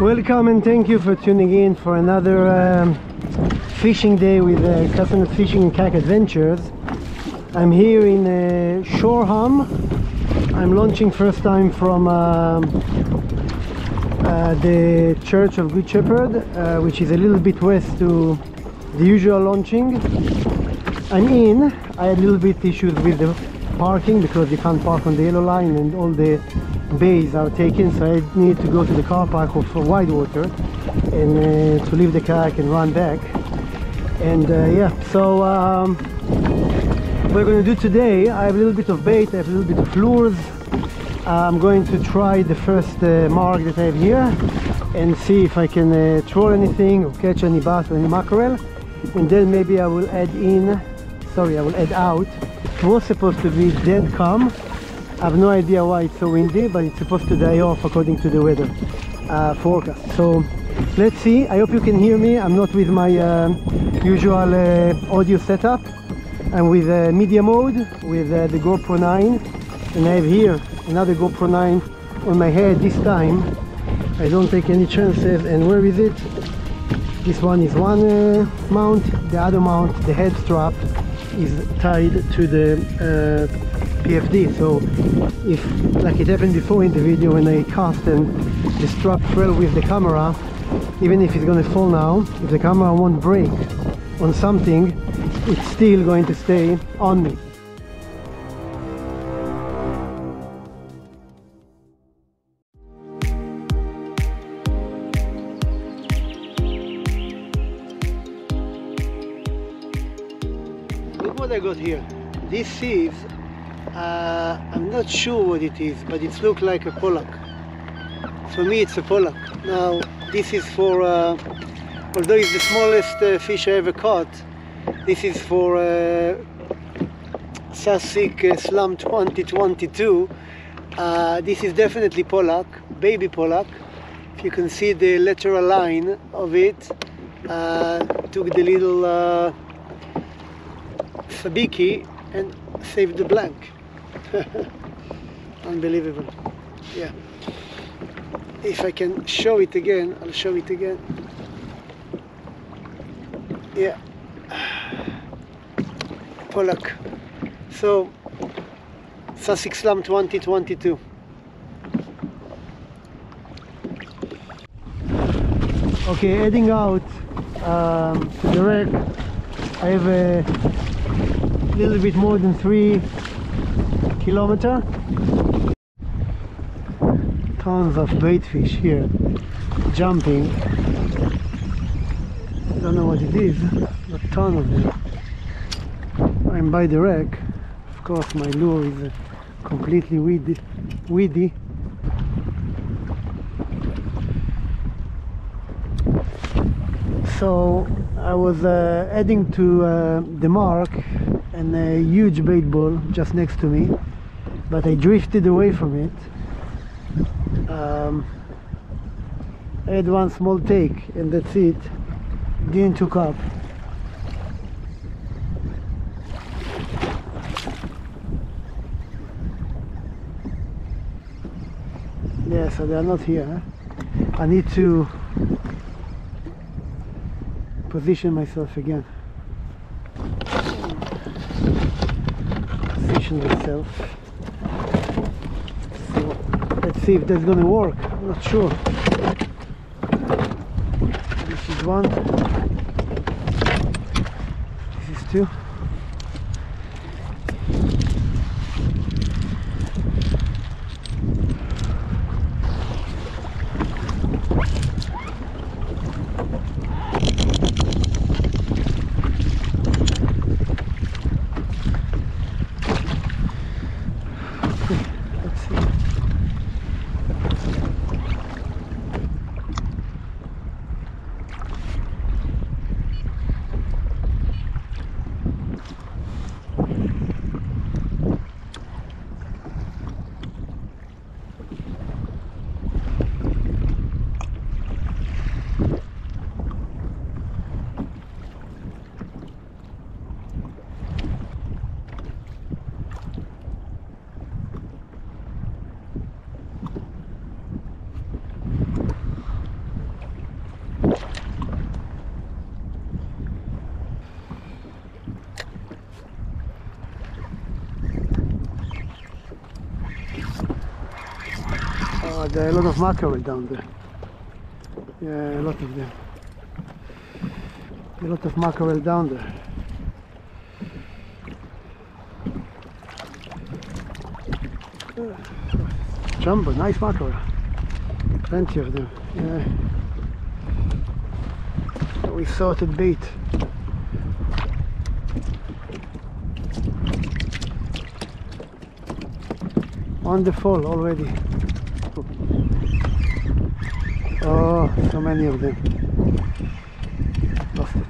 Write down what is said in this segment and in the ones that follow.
Welcome and thank you for tuning in for another um, fishing day with uh, Fishing and Kayak Adventures. I'm here in uh, Shoreham. I'm launching first time from um, uh, the Church of Good Shepherd, uh, which is a little bit west to the usual launching. I'm in. I had a little bit issues with the parking because you can't park on the yellow line and all the bays are taken so I need to go to the car park of Widewater and uh, to leave the kayak and run back. And uh, yeah so um, we're going to do today I have a little bit of bait I have a little bit of lures. I'm going to try the first uh, mark that I have here and see if I can uh, troll anything or catch any bass or any mackerel. And then maybe I will add in sorry I will add out. It was supposed to be dead calm I have no idea why it's so windy but it's supposed to die off according to the weather uh, forecast. So let's see. I hope you can hear me. I'm not with my uh, usual uh, audio setup. I'm with uh, media mode with uh, the GoPro 9 and I have here another GoPro 9 on my head this time. I don't take any chances. And where is it? This one is one uh, mount. The other mount the head strap is tied to the PFD so if like it happened before in the video when I cast and the strap fell with the camera even if it's gonna fall now if the camera won't break on something it's still going to stay on me Look what I got here. Uh, I'm not sure what it is, but it looks like a pollock. For me, it's a pollock. Now, this is for, uh, although it's the smallest uh, fish I ever caught, this is for uh, Sussex uh, Slam 2022. Uh, this is definitely pollock, baby pollock. If you can see the lateral line of it, uh, took the little uh, sabiki and saved the blank. Unbelievable. Yeah. If I can show it again, I'll show it again. Yeah. Pollock. So, Sussex Slam 2022. Okay, heading out um, to the wreck. I have a little bit more than three kilometer. Tons of bait fish here jumping. I don't know what it is but ton of them. I'm by the wreck. Of course my lure is completely weedy weedy so I was uh, heading to uh, the mark and a huge bait ball just next to me but I drifted away from it. Um, I had one small take and that's it. Didn't took up. Yeah so they are not here? I need to position myself again. Position myself. So let's see if that's gonna work. I'm not sure. This is one. This is two let's see a lot of mackerel down there. Yeah, a lot of them. A lot of mackerel down there. Jumbo, nice mackerel. Plenty of them. Yeah. We sorted bait. On the fall already. Oh, so many of them. Lost it.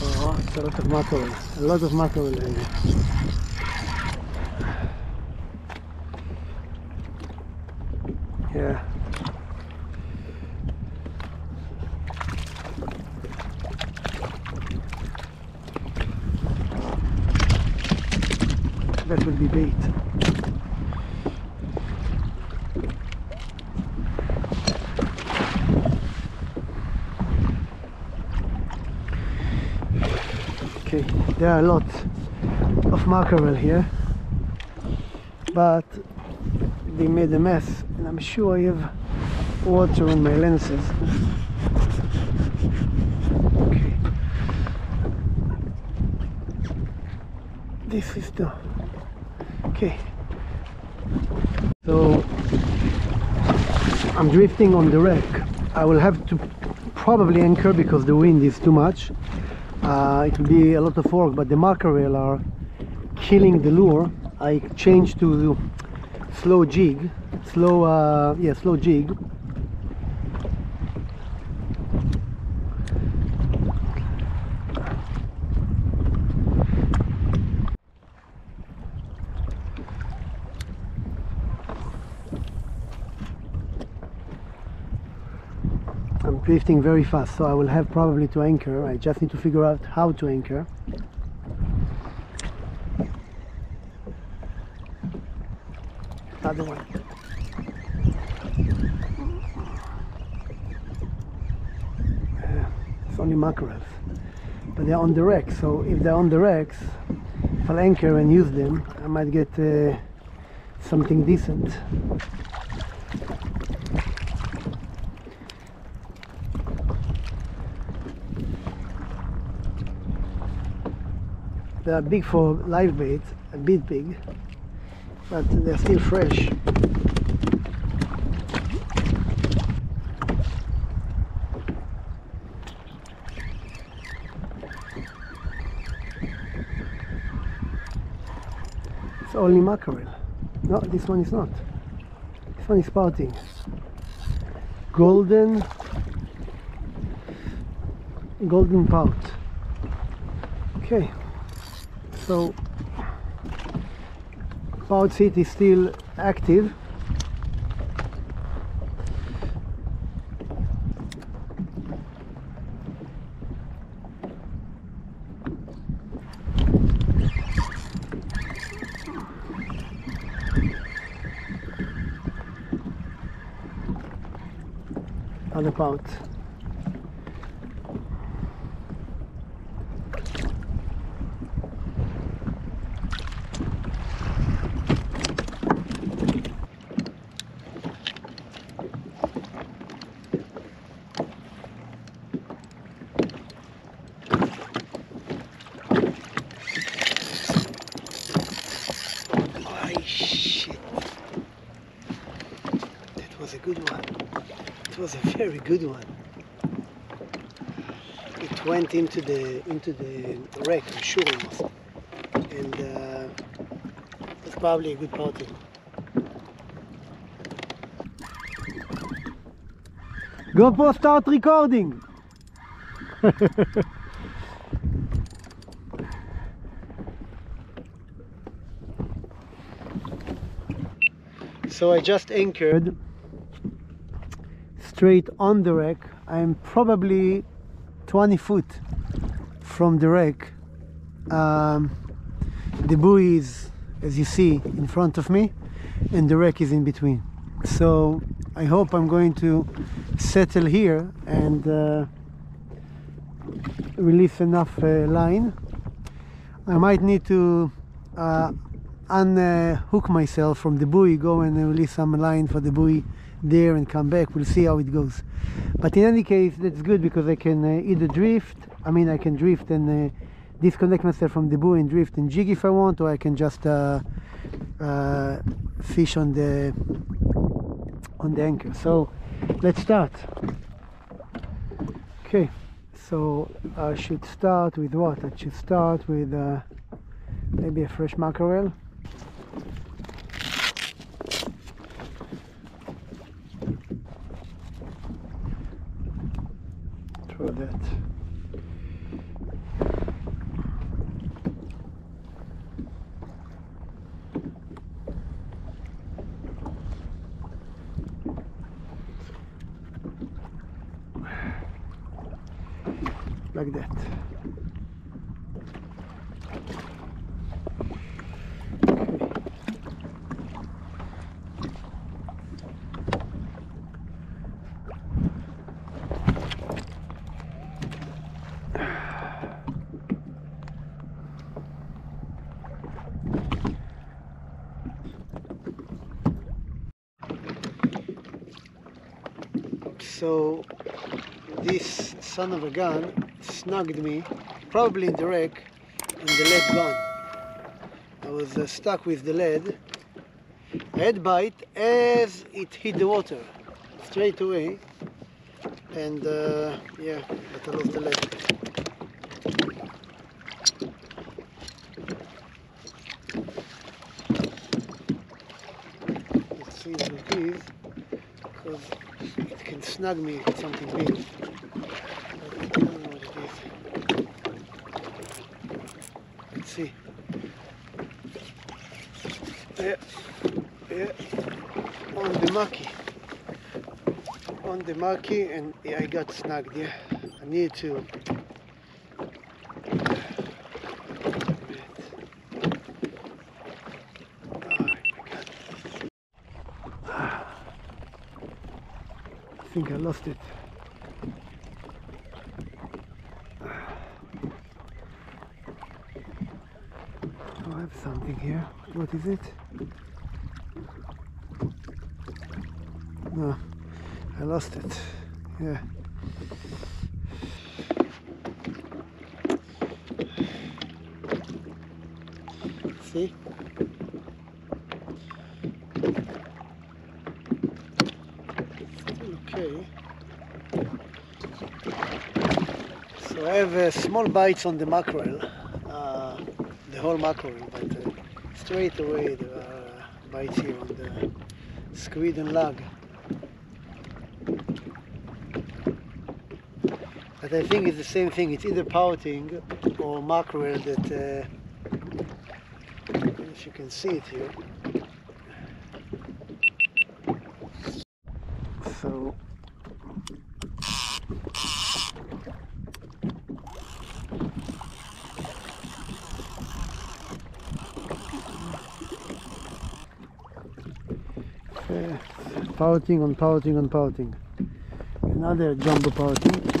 Oh, a lot of mackerel. A lot of mackerel in here. Yeah. That would be bait. Okay, there are lots of mackerel here, but they made a mess, and I'm sure I have water on my lenses. Okay, this is the okay. So I'm drifting on the wreck. I will have to probably anchor because the wind is too much. Uh, it will be a lot of work, but the mackerel are killing the lure. I changed to slow jig, slow, uh, yeah, slow jig. Drifting very fast, so I will have probably to anchor. I just need to figure out how to anchor. Other one. It's only mackerels, but they're on the wreck. So if they're on the wrecks, if I'll anchor and use them, I might get uh, something decent. They are big for live bait, a bit big, but they're still fresh. It's only mackerel. No, this one is not. This one is spouting. Golden, golden pout. Okay, so pout seat is still active. Other pout. Oh shit. That was a good one. It was a very good one. It went into the into the wreck, I'm sure. And uh, it's probably a good party. GoPro start recording. So I just anchored straight on the wreck. I'm probably 20 foot from the wreck. Um, the buoy is, as you see, in front of me, and the wreck is in between. So I hope I'm going to settle here and uh, release enough uh, line. I might need to uh, unhook myself from the buoy, go and release some line for the buoy there and come back. We'll see how it goes. But in any case, that's good because I can uh, either drift, I mean, I can drift and uh, disconnect myself from the buoy and drift and jig if I want, or I can just uh, uh, fish on the on the anchor. So let's start. Okay, so I should start with what? I should start with uh, maybe a fresh mackerel. Throw that. like that. Okay. So this son of a gun snugged me, probably in the wreck, and the lead gone. I was uh, stuck with the lead. Head bite as it hit the water, straight away, and uh, yeah, but I lost the lead. Because it can snug me if something big. But I don't know what it is. Let's see. Yeah, yeah, on the maki. On the maki, and I got snagged. Yeah, I need to. God. I think I lost it. Oh, I have something here. What is it? No, I lost it. Yeah. See? Still okay. So I have uh, small bites on the mackerel, uh, the whole mackerel, but uh, straight away there are bites here on the squid and lug. But I think it's the same thing. It's either pouting or mackerel that, uh, if you can see it here. So pouting on pouting on pouting. Another jumbo pouting.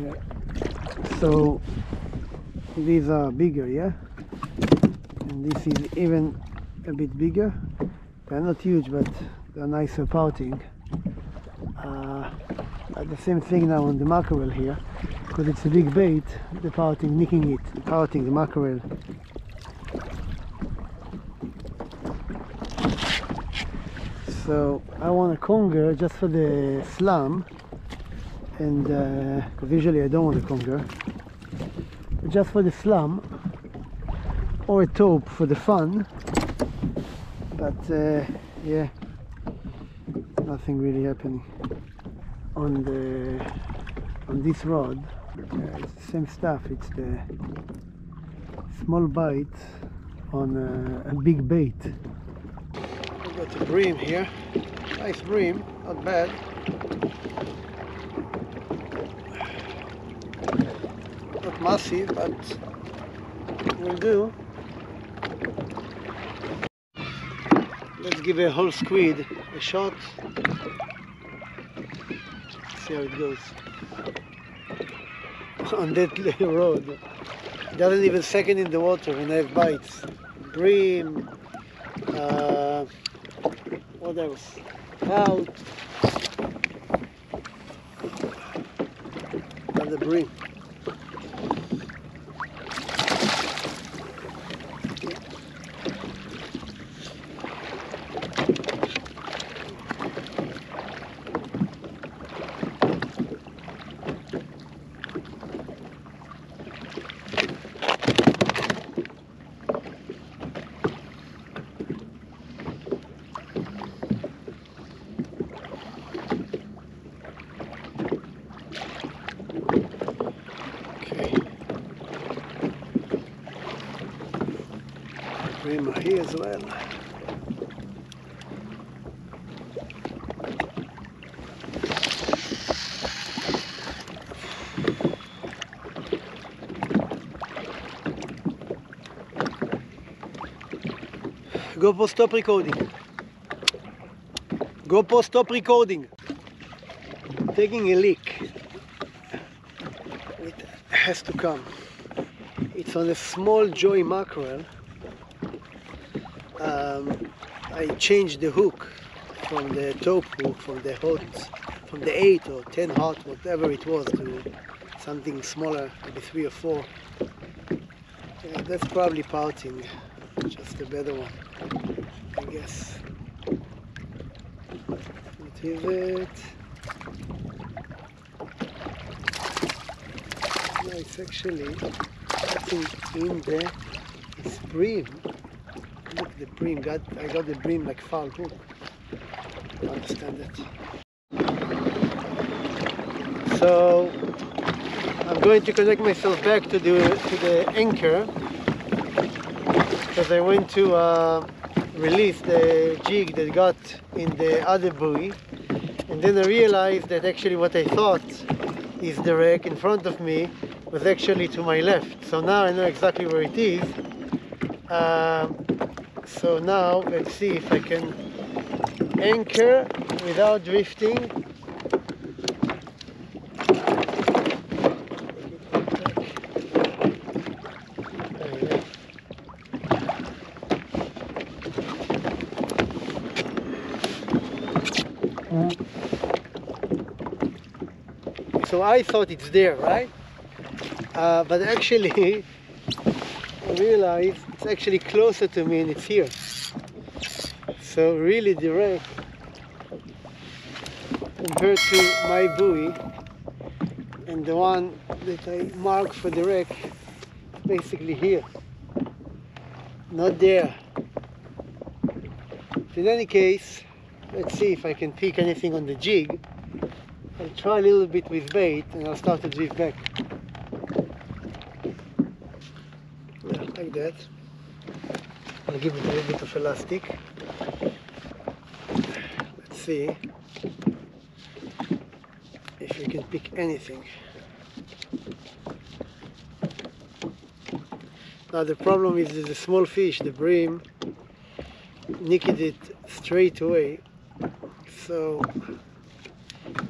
Yeah. So these are bigger, yeah? And this is even a bit bigger. They're not huge, but they're nicer pouting. Uh, the same thing now on the mackerel here, because it's a big bait, the pouting nicking it, pouting the mackerel. So I want a conger just for the slam, and because usually I don't want a conger, but just for the slam, or a tope for the fun. But uh, yeah, nothing really happening on the on this rod. Uh, it's the same stuff. It's the small bite on a, a big bait. We got a bream here. Nice bream, not bad. Massive, but will do. Let's give a whole squid a shot. See how it goes. on that road. Doesn't even second in the water when I have bites. Bream, uh, what else? Trout. And the bream. Okay. Bream are here as well. GoPro stop recording. GoPro stop recording. Taking a leak. It has to come. It's on a small joey mackerel. Um, I changed the hook from the top hook, from the hot, from the 8 or 10 hot, whatever it was, to something smaller, maybe 3 or 4. Yeah, that's probably pouting, just a better one, I guess. What is it? No, it's actually nothing in. It's bream. Look, the bream. Got I got the bream like foul hook. Understand it. So I'm going to connect myself back to the to the anchor because I went to uh, release the jig that got in the other buoy, and then I realized that actually what I thought is the wreck in front of me was actually to my left. So now I know exactly where it is. Um, so now let's see if I can anchor without drifting. I thought it's there, right? Uh, but actually, I realized it's actually closer to me and it's here. So really direct compared to my buoy and the one that I marked for the wreck basically here. Not there. In any case, let's see if I can pick anything on the jig. I'll try a little bit with bait and I'll start to drift back. Yeah, like that. I'll give it a little bit of elastic. Let's see if we can pick anything. Now the problem is the small fish, the bream, nicked it straight away. So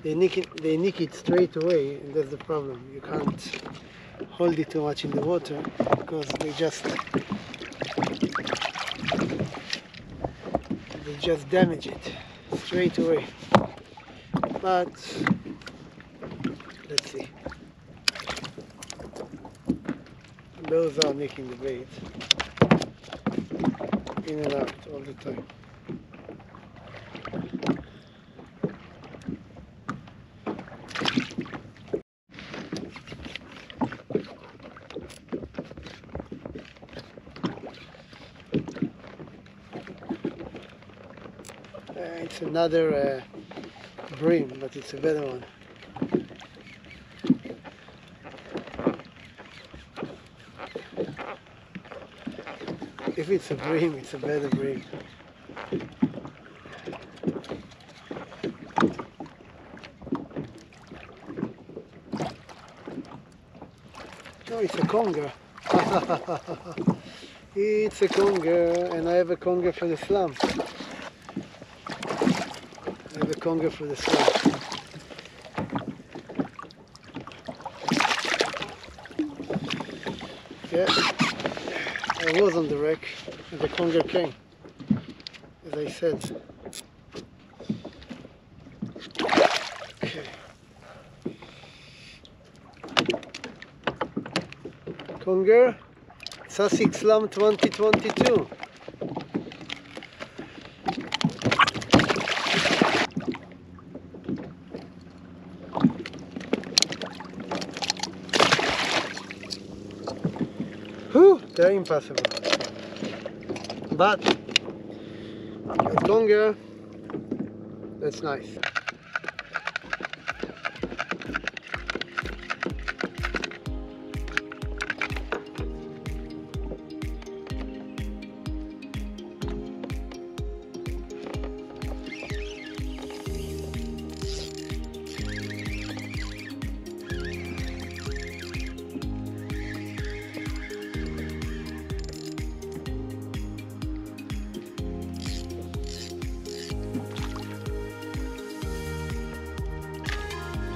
they nick it, they nick it straight away, and that's the problem. You can't hold it too much in the water because they just they just damage it straight away. But let's see. Those are making the bait in and out all the time. Another uh, bream, but it's a better one. If it's a bream, it's a better bream. No, it's a conger. it's a conger, and I have a conger for the slump conger for the side. Yeah, I was on the wreck and the conger came, as I said. Conger, Sussex Slam 2022. They're impossible. But longer. That's nice.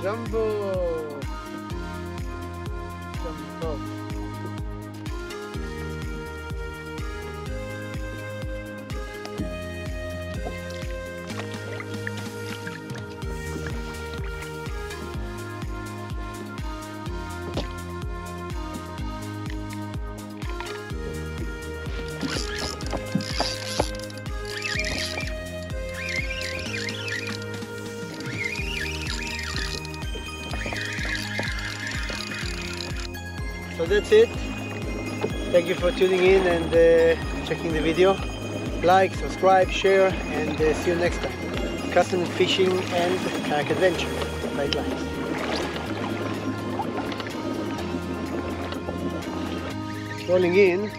Jumbo. Jumbo. That's it. Thank you for tuning in and uh, checking the video. Like, subscribe, share, and uh, see you next time. Custom fishing and kayak adventure. Bye bye. Rolling in.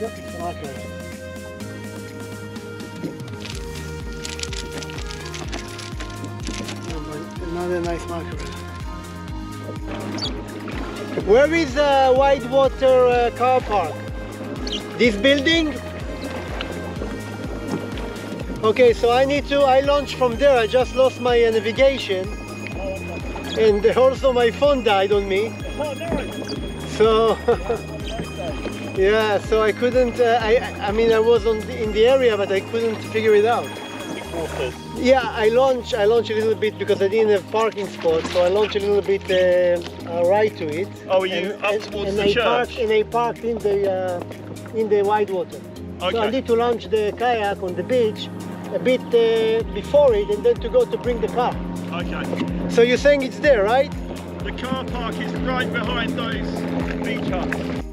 Yep, it's Another nice marker. Where is the Widewater uh, car park? This building? Okay, so I need to, I launched from there. I just lost my uh, navigation. And also my phone died on me. So, yeah, so I couldn't, uh, I, I mean, I was on the, in the area, but I couldn't figure it out. Yeah, I launched. I launched a little bit because I didn't have parking spot, so I launched a little bit uh, right to it. Oh, you up towards and the I church? Parked, and I parked in the uh, in the Widewater. So I need to launch the kayak on the beach a bit uh, before it, and then to go to bring the car. Okay. So you're saying it's there, right? The car park is right behind those beach huts.